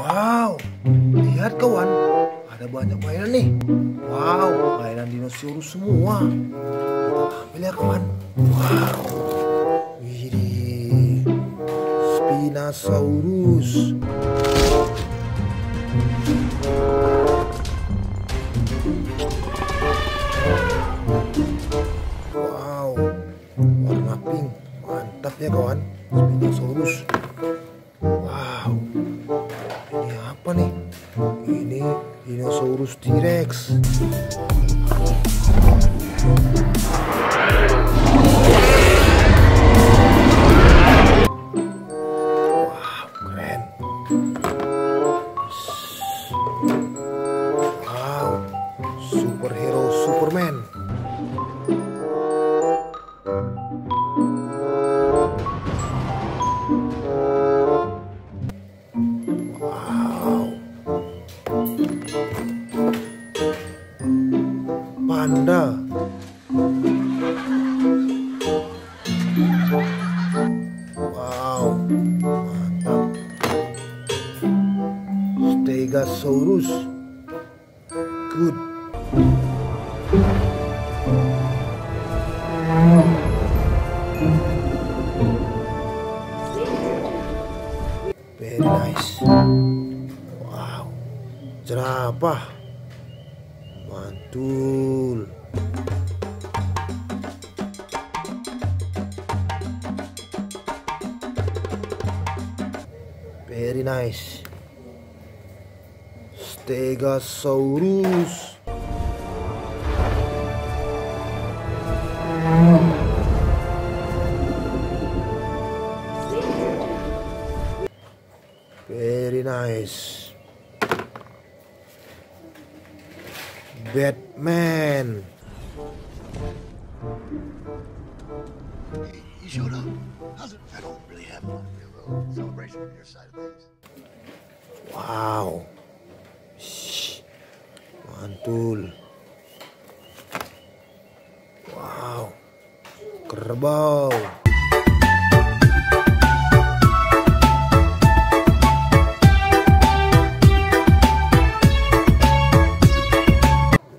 Wow, lihat kawan, ada banyak mainan nih. Wow, mainan dinosaurus semua. Kita ambil ya kawan. Wow, Widih, Spinosaurus. Wow, warna pink, mantap ya kawan. Spinosaurus. Dinosaurus T-Rex. Stegosaurus. Good. Very nice. Wow. Jerapah. Mantul. Very nice. Stegosaurus. Very nice. Batman. You showed up. How's it? I don't really have a real celebration on your side of things. Wow. Mantul. Wow. Kerbau.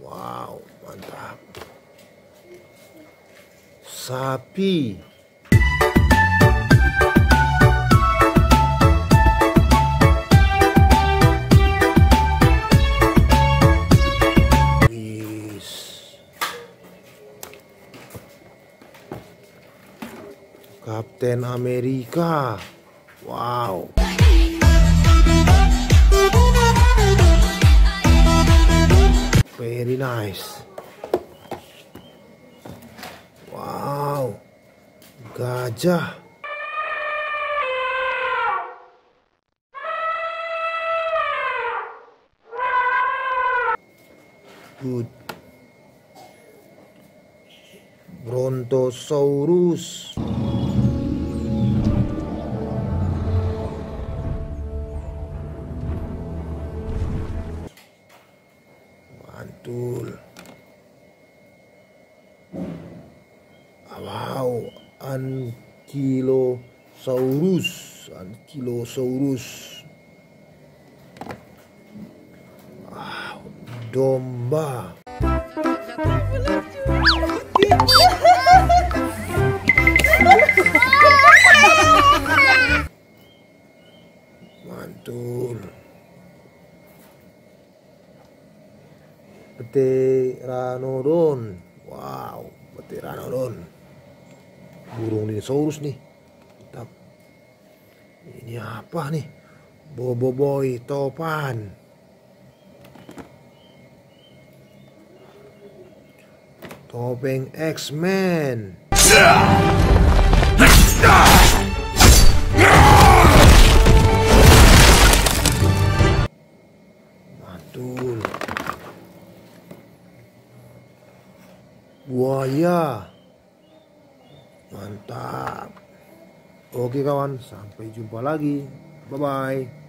Wow, mantap. Sapi. Kapten Amerika. Wow. Very nice. Wow. Gajah. Good. Brontosaurus. Mantul. Wow, Ankylosaurus, Ankylosaurus. Wow, domba. Pteranodon. Wow, Pteranodon. Burung dinosaurus nih. Mantap. Ini apa nih? Boboiboy topan. Topeng X-Men. Mantul. Buaya. Mantap. Oke kawan, sampai jumpa lagi. Bye-bye.